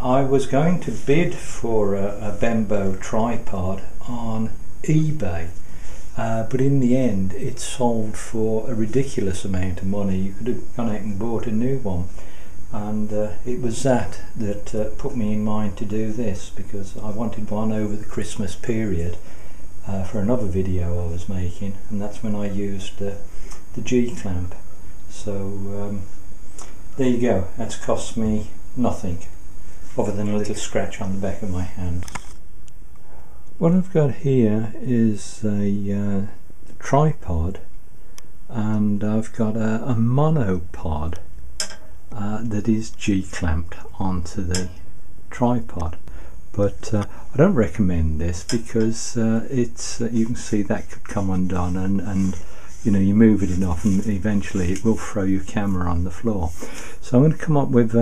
I was going to bid for a, a Benbo tripod on eBay, uh, but in the end it sold for a ridiculous amount of money. You could have gone out and bought a new one, and uh, it was that that uh, put me in mind to do this because I wanted one over the Christmas period uh, for another video I was making, and that's when I used the G clamp. So um, there you go. That's cost me nothing other than a little scratch on the back of my hand. What I've got here is a uh, tripod and I've got a, a monopod uh, that is G-clamped onto the tripod but uh, I don't recommend this because uh, it's uh, you can see that could come undone and, and you know you move it enough and eventually it will throw your camera on the floor so I'm going to come up with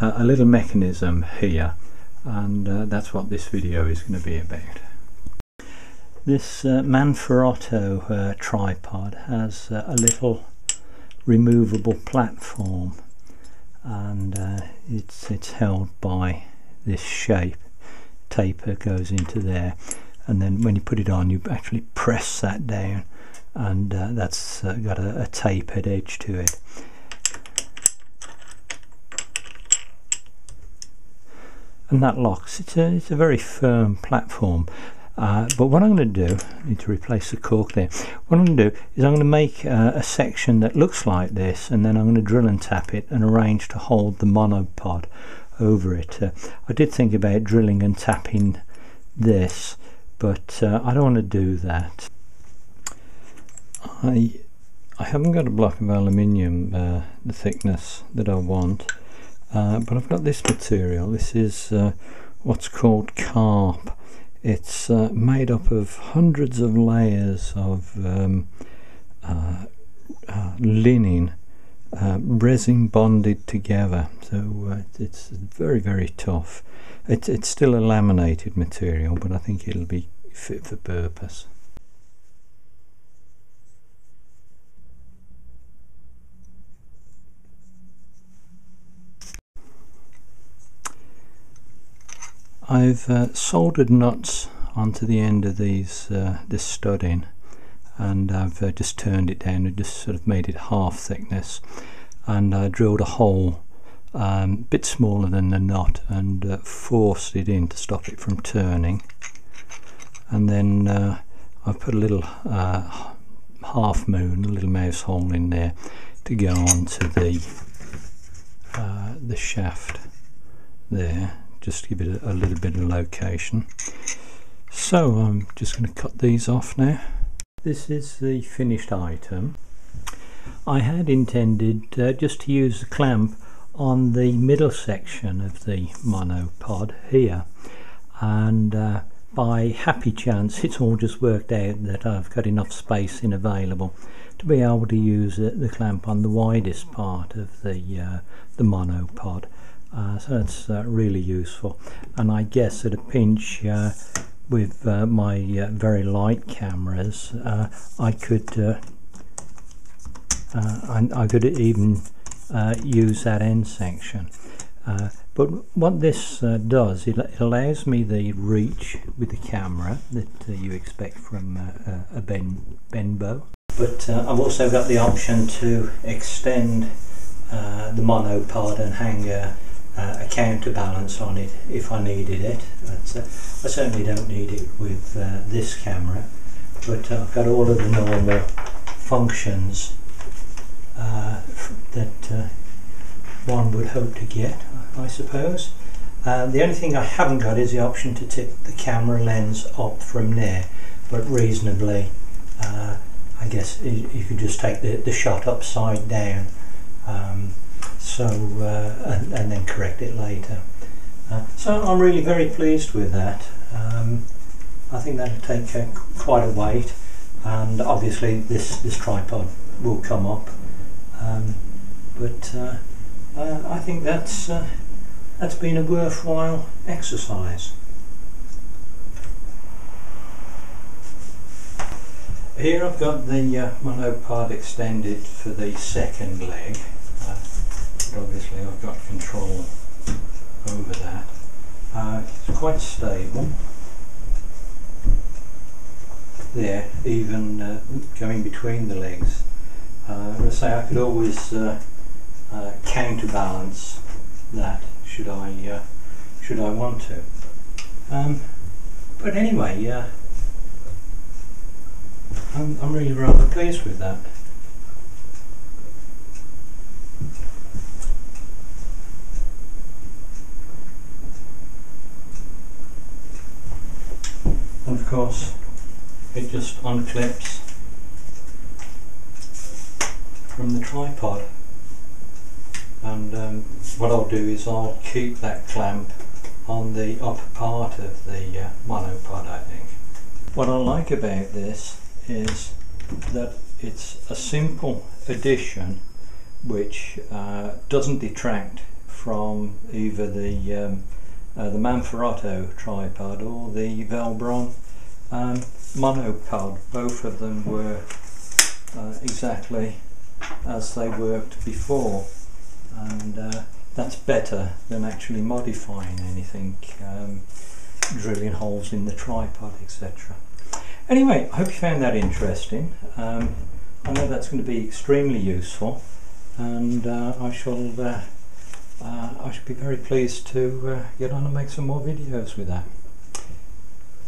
uh, a little mechanism here and uh, that's what this video is going to be about. This uh, Manfrotto uh, tripod has uh, a little removable platform and uh, it's, it's held by this shape. Taper goes into there and then when you put it on you actually press that down and that's got a, a tapered edge to it. And that locks. It's a, it's a very firm platform. Uh, but what I'm going to do, I need to replace the cork there. What I'm going to do is I'm going to make uh, a section that looks like this and then I'm going to drill and tap it and arrange to hold the monopod over it. Uh, I did think about drilling and tapping this but uh, I don't want to do that. I I haven't got a block of aluminium uh, the thickness that I want uh, but I've got this material. This is uh, what's called carp. It's uh, made up of hundreds of layers of um, uh, uh, linen resin bonded together. So it's very very tough. It, it's still a laminated material but I think it'll be fit for purpose I've uh, soldered nuts onto the end of these uh, this studding and I've uh, just turned it down and just sort of made it half thickness. And I drilled a hole a um, bit smaller than the nut and uh, forced it in to stop it from turning. And then uh, I've put a little uh, half moon, a little mouse hole in there to go onto the the shaft there just give it a, a little bit of location. So I'm just going to cut these off now. This is the finished item. I had intended uh, just to use the clamp on the middle section of the monopod here and uh, by happy chance it's all just worked out that I've got enough space in available to be able to use uh, the clamp on the widest part of the uh, the monopod uh, so that's uh, really useful. And I guess at a pinch uh, with uh, my uh, very light cameras uh, I could I, I, could even use that end section. But what this does it, allows me the reach with the camera that you expect from a Ben Benbo. But I've also got the option to extend the monopod and hang uh, a counterbalance on it if I needed it. But, uh, I certainly don't need it with uh, this camera, but I've got all of the normal functions uh, that uh, one would hope to get, I suppose. Uh, the only thing I haven't got is the option to tip the camera lens up from there, but reasonably, I guess you could just take the, the shot upside down. Um, so uh, and, and, then correct it later. Uh, so I'm really very pleased with that. Um, I think that'll take uh, quite a weight and obviously this, this tripod will come up um, but uh, uh, I think that's uh, that's been a worthwhile exercise. Here I've got the monopod extended for the second leg obviously I've got control over that. Uh, it's quite stable. There, even uh, going between the legs. Uh, I say, I could always uh, uh, counterbalance that should I uh, should I want to. Um, but anyway, yeah, I'm, I'm really rather pleased with that. Of course, it just unclips from the tripod and um, what I'll do is I'll keep that clamp on the upper part of the uh, monopod I think. What I like about this is that it's a simple addition which uh, doesn't detract from either the um, uh, the Manfrotto tripod or the Velbon um, monopod. Both of them were uh, exactly as they worked before. And uh, that's better than actually modifying anything um, drilling holes in the tripod etc anyway I hope you found that interesting. Um, I know that's going to be extremely useful and uh, I shall uh, uh I should be very pleased to uh, get on and make some more videos with that